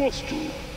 must do.